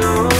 you